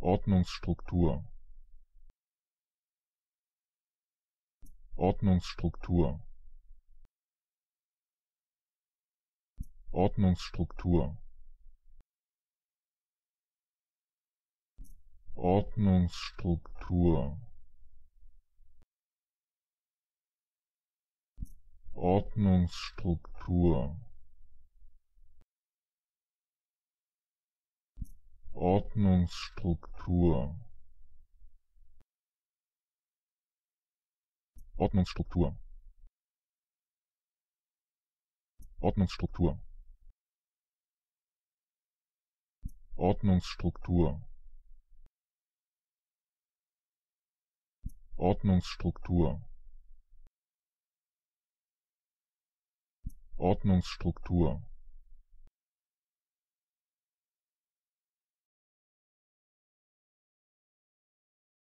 Ordnungsstruktur. Ordnungsstruktur. Ordnungsstruktur. Ordnungsstruktur. Ordnungsstruktur Ordnungsstruktur. Ordnungsstruktur. Ordnungsstruktur. Ordnungsstruktur. Ordnungsstruktur. Ordnungsstruktur